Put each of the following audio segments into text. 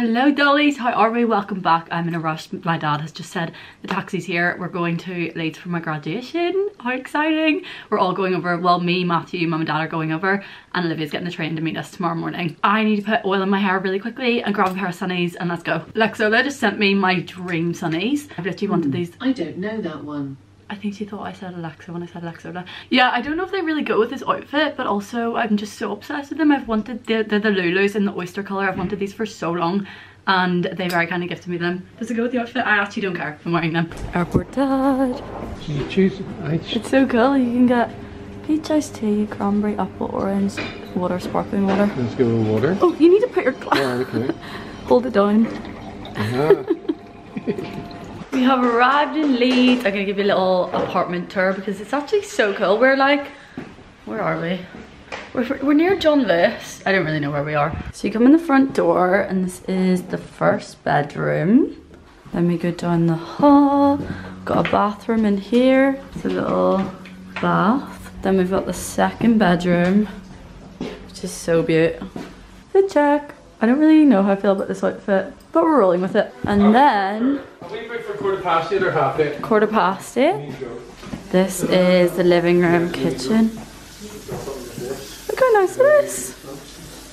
Hello dollies, how are we? Welcome back. I'm in a rush. My dad has just said the taxi's here. We're going to Leeds for my graduation. How exciting. We're all going over, well me, Matthew, mum and dad are going over and Olivia's getting the train to meet us tomorrow morning. I need to put oil in my hair really quickly and grab a pair of sunnies and let's go. Lexxola just sent me my dream sunnies. I've literally wanted hmm. these. I don't know that one. I think she thought I said Alexa when I said Alexa. Yeah, I don't know if they really go with this outfit, but also I'm just so obsessed with them. I've wanted, the, the, the Lulus in the oyster colour. I've wanted these for so long and they very kindly gifted me them. Does it go with the outfit? I actually don't care. I'm wearing them. Airport dad. You choose It's so cool. You can get peach iced tea, cranberry, apple, orange, water, sparkling water. Let's go with water. Oh, you need to put your glass. Yeah, okay. Hold it down. Uh -huh. We have arrived in Leeds. I'm gonna give you a little apartment tour because it's actually so cool. We're like, where are we? We're, we're near John Lewis. I don't really know where we are. So you come in the front door and this is the first bedroom. Then we go down the hall. Got a bathroom in here. It's a little bath. Then we've got the second bedroom, which is so beautiful. Good check. I don't really know how I feel about this outfit, but we're rolling with it. And then... Are we for quarter past eight or half eight? Quarter past eight. This is the living room kitchen. Look how nice it is.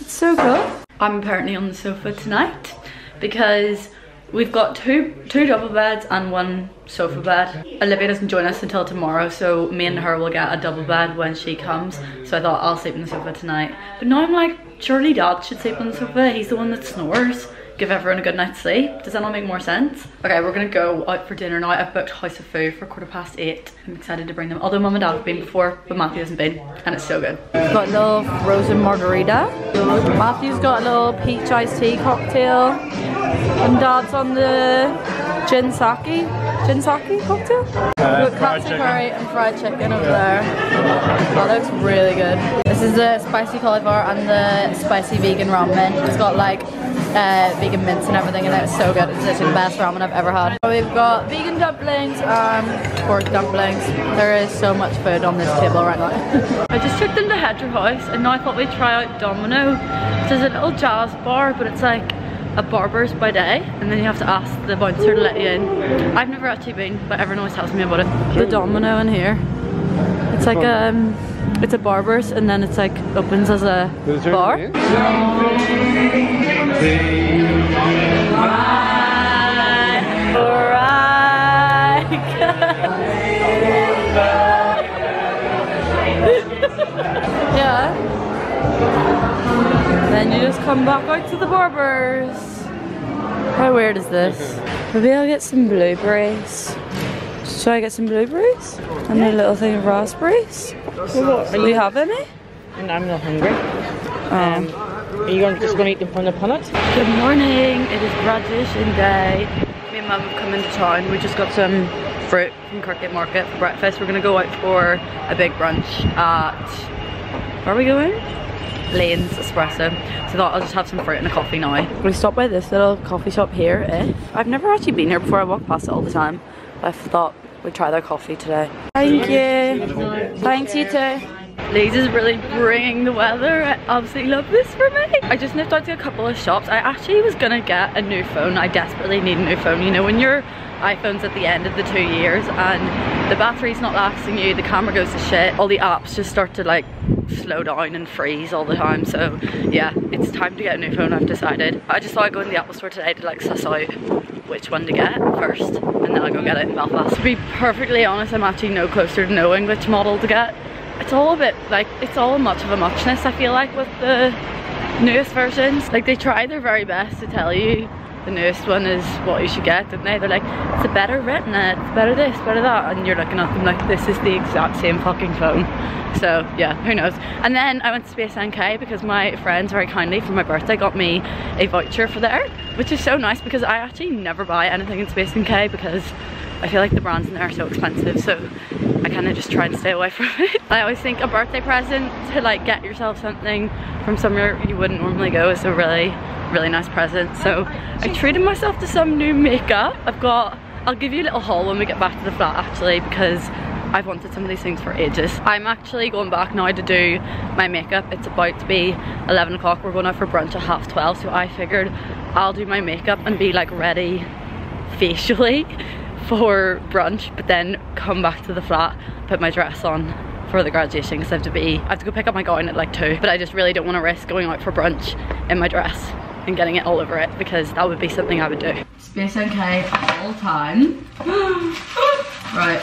It's so cool. I'm apparently on the sofa tonight because we've got two two double beds and one sofa bed. Olivia doesn't join us until tomorrow, so me and her will get a double bed when she comes. So I thought I'll sleep on the sofa tonight. But now I'm like, surely dad should sleep on the sofa. He's the one that snores. Give everyone a good night's sleep. Does that not make more sense? Okay, we're gonna go out for dinner now. I've booked House of Food for quarter past eight. I'm excited to bring them. Although mum and dad have been before, but Matthew hasn't been, and it's so good. We've got a little frozen margarita. Matthew's got a little peach iced tea cocktail. And dad's on the gin sake, gin sake cocktail. Uh, We've got katsu curry and fried chicken over there. That looks really good. This is the spicy cauliflower and the spicy vegan ramen. It's got like uh, vegan mince and everything and it was so good. It's literally the best ramen I've ever had. We've got vegan dumplings and pork dumplings. There is so much food on this table right now. I just took them to Headrow House and now I thought we'd try out Domino. There's a little jazz bar but it's like a barber's by day and then you have to ask the bouncer to let you in. I've never actually been but everyone always tells me about it. The Domino in here. It's like a, um, it's a barber's and then it's like opens as a bar. yeah. Then you just come back out to the barbers. How weird is this? Maybe I'll get some blueberries. Should I get some blueberries? And a little thing of raspberries? Well, Do you have any? And I'm not hungry. Um, Are you going, just going to eat them from the punnet? Good morning, it is graduation day. Me and mum have come into town. We just got some fruit from Kirkgate Market for breakfast. We're gonna go out for a big brunch at, where are we going? Laynes Espresso. So I thought I'll just have some fruit and a coffee now. We stopped by this little coffee shop here. Eh? I've never actually been here before. I walk past it all the time. But I thought we'd try their coffee today. Thank you. Thanks you too. Leeds is really bringing the weather. I absolutely love this for me. I just nipped out to a couple of shops. I actually was gonna get a new phone. I desperately need a new phone. You know, when your iPhone's at the end of the two years and the battery's not lasting you, the camera goes to shit, all the apps just start to like slow down and freeze all the time. So yeah, it's time to get a new phone, I've decided. I just thought I'd go in the Apple store today to like suss out which one to get first and then I'll go get it in Belfast. To be perfectly honest, I'm actually no closer to knowing which model to get it's all a bit like it's all much of a muchness I feel like with the newest versions like they try their very best to tell you the newest one is what you should get don't they? They're like it's a better retina it's better this better that and you're looking at them like this is the exact same fucking phone. So yeah who knows? And then I went to Space NK because my friends very kindly for my birthday got me a voucher for there which is so nice because I actually never buy anything in Space NK because I feel like the brands in there are so expensive so I kind of just try and stay away from it. I always think a birthday present to like get yourself something from somewhere you wouldn't normally go is a really really nice present so I treated myself to some new makeup. I've got I'll give you a little haul when we get back to the flat actually because I've wanted some of these things for ages. I'm actually going back now to do my makeup. It's about to be 11 o'clock. We're going out for brunch at half 12. So I figured I'll do my makeup and be like ready facially for brunch. But then come back to the flat, put my dress on for the graduation because I have to be, I have to go pick up my gown at like two. But I just really don't want to risk going out for brunch in my dress and getting it all over it because that would be something I would do. Space NK all time. right,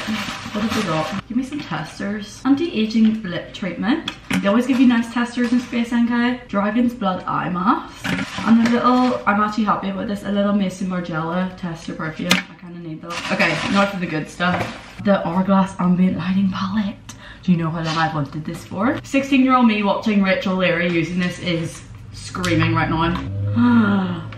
what have we got? Give me some testers. Anti-aging lip treatment. They always give you nice testers in Space NK. Dragon's Blood eye mask. And a little, I'm actually happy with this, a little Maison Margiela tester perfume. I kind of need that. Okay, now for the good stuff. The Hourglass Ambient Lighting Palette. Do you know how long I've wanted this for? 16 year old me watching Rachel Leary using this is screaming right now. Ah,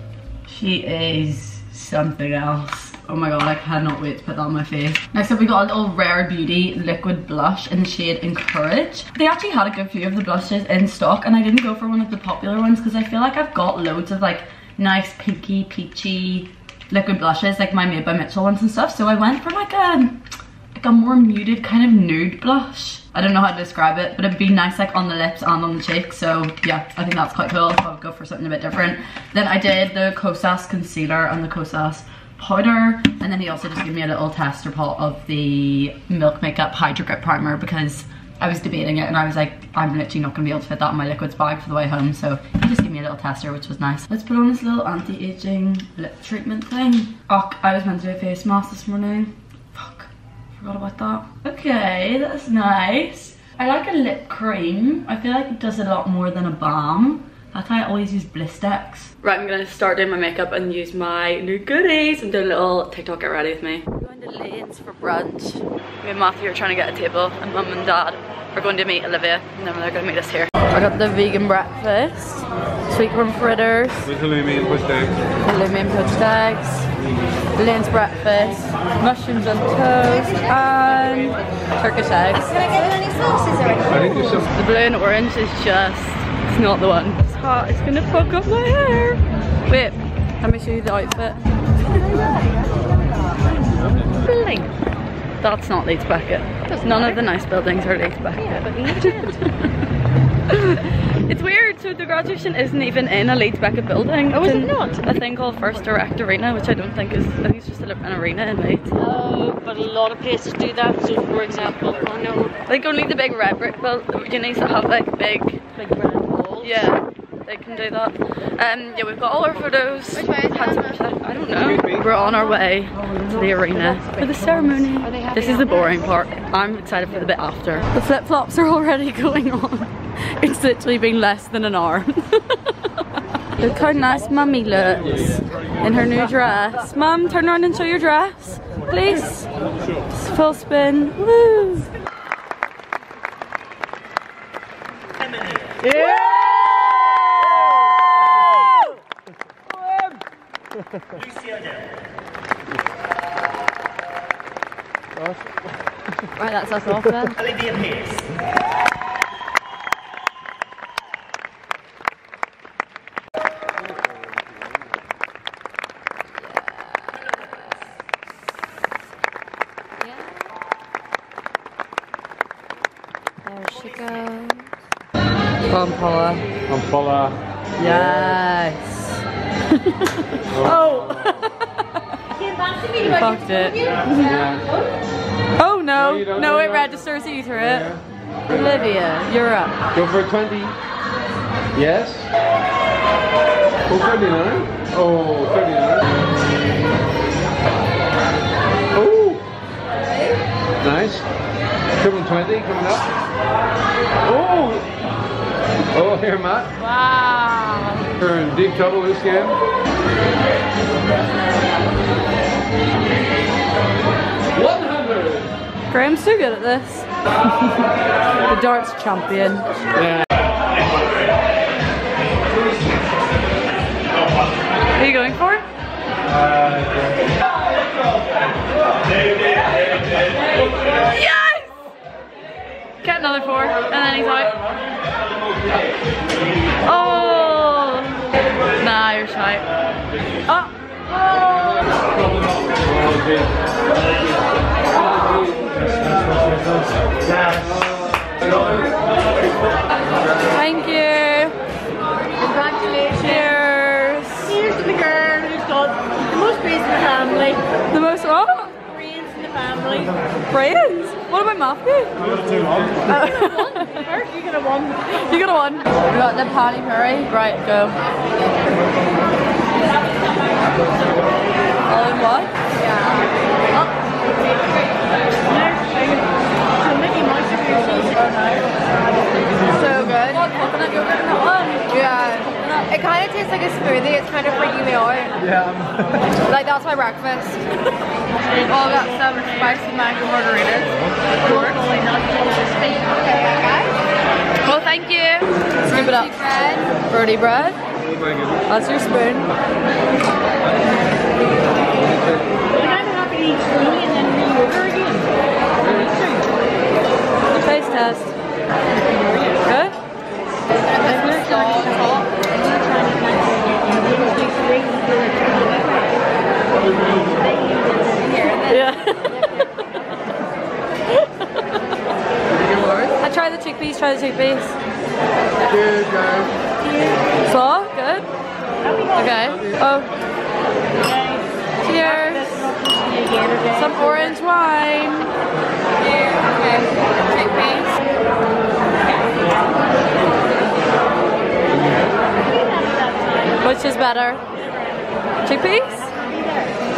she is something else. Oh my god, I cannot wait to put that on my face. Next up we got a little Rare Beauty liquid blush in the shade Encourage. They actually had a good few of the blushes in stock and I didn't go for one of the popular ones because I feel like I've got loads of like nice pinky, peachy liquid blushes like my Made by Mitchell ones and stuff. So I went for like a, like a more muted kind of nude blush. I don't know how to describe it, but it'd be nice like on the lips and on the cheeks. So yeah, I think that's quite cool. I'll go for something a bit different. Then I did the Kosas concealer and the Kosas powder. And then he also just gave me a little tester pot of the Milk Makeup Hydro Grip Primer because I was debating it and I was like, I'm literally not gonna be able to fit that in my liquids bag for the way home. So he just gave me a little tester, which was nice. Let's put on this little anti-aging lip treatment thing. Oh, I was meant to do a face mask this morning. Fuck, forgot about that. Okay, that's nice. I like a lip cream. I feel like it does a lot more than a balm. That's why I always use Blistex. Right, I'm gonna start doing my makeup and use my new goodies and do a little TikTok get ready with me. Going to Laynes for brunch. Me and Matthew are trying to get a table and mum and dad are going to meet Olivia and then they're gonna meet us here. I got the vegan breakfast, sweet corn fritters, With halloumi and poached eggs. halloumi and poached eggs, Laynes breakfast, mushrooms on toast and Turkish eggs. Can I get any sauces or anything? I think there's some. The blue and orange is just, it's not the one. It's hot, it's gonna fuck up my hair. Wait, let me show you the outfit. Blink. That's not Leeds Beckett. None of the nice buildings are Leeds Beckett. it's weird, so the graduation isn't even in a Leeds Beckett building. Oh, It's is it in not? A thing called First Direct Arena, which I don't think is, I think it's just an arena in Leeds. Oh, but a lot of places do that. So, for example, I know Like only the big red brick build unis that have like big big red walls. Yeah, they can do that. Um, yeah, we've got all our photos. Which way is Had some Hannah? I don't know. We're on our way to the arena for the ceremony. This is the boring part. I'm excited for the bit after. The flip flops are already going on. It's literally been less than an hour. Look how nice mummy looks in her new dress. Mum, turn around and show your dress, please. Just full spin. Woo! Right, that's us off then. Come, Paula. I'm Paula. Yes. oh. Fucked it. Yeah. Oh no. you don't No, do it that. registers you through it. Olivia, you're up. Go for 20. Yes. Oh, 39. Oh, 39. Oh. Nice. Triple 20 coming up. Oh. Oh, here, Matt. Wow. We're in deep trouble this game. One hundred. Graham's too good at this. the darts champion. Yeah. Who are you going for? Yes! Get another four, and then he's out. Oh! Nah, you're shy. Oh! Oh. Thank you. Congratulations. Cheers. Here's to the girl who's got the most praise in the family. The most what? Brains in the family. Brains? What about Matthew? First, you could have won. You got a one. We got the pani curry. Right, go. All in one? So Mickey Mouse if you're cheese. So good. What, coconut yogurt in that one? Yeah. It kind of tastes like a smoothie. It's kind of freaking me out. Yeah. Like, that's my breakfast. Oh, we got some spicy mango margaritas. Thank you. Scoop it up. Birdie bread. That's your spoon. And I'm happy to eat three and then reorder again. Taste test. Good? Yeah. I try the chickpeas, try the chickpeas. Cheers, guys. So, good? Okay. Oh. Cheers. Some orange wine. Okay. Chickpeas. Is? Chickpeas?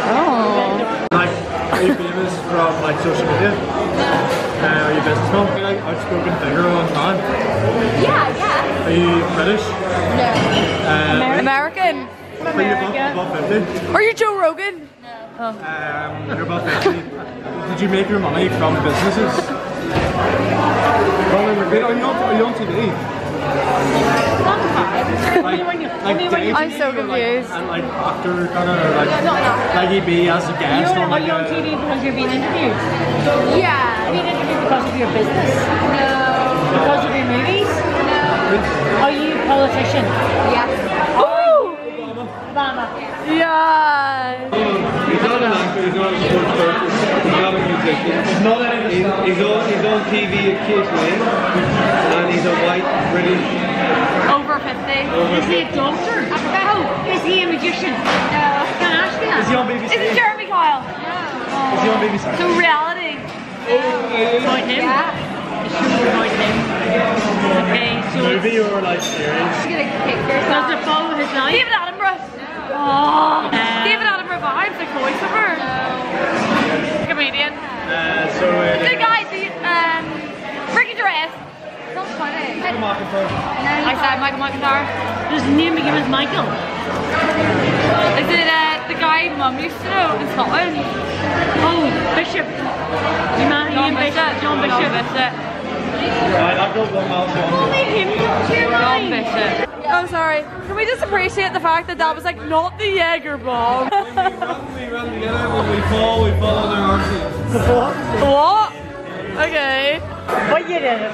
Oh. Like, are you famous from like social media? Uh, are you a businessman? Like outspoken figure online? Yeah, yeah. Are you British? Uh, American. are you above, above 50? Are you Joe Rogan? Um, you're above 50. Did you make your money from businesses? Wait, are you on, are you on TV? Like, like dating I'm so or, like, confused. and like actor kind of like like you be as a guest You're, on like you on TV because you're being interviewed? Yeah. Are being interviewed because of your business? No. Because of your movies? No. Are you a politician? Yes. Woo! Obama. Yeah. He's not an actor, he's not a sports person, he's not a musician. He's not any He's, he's, on, he's on TV occasionally, and he's a white British. Over 50. Is he a doctor? Oh, is he a magician? No. Can I ask you Is he on BBC? Is it Jeremy Kyle? Is he on BBC? So reality. About him? Yeah. You sure about him? Okay, so Movie or like series? I'm gonna kick yourself. does it follow his life? David Attenborough. Oh, Uh, David Attenborough vibes, like voiceover. Comedian. Uh, so it The guy, the, um, Ricky Gervais. I said Michael McIntyre. His name begins with Michael. Is it uh, the guy mum used to know in Scotland? Oh, Bishop. You man, Ian Bishop. John Bishop. John Bishop. I've got one one. Only him John. Bishop. Oh, sorry. Can we just appreciate the fact that that was like not the Jaeger bomb? We run together, when we fall, we fall on our arses. what? Okay. What you did?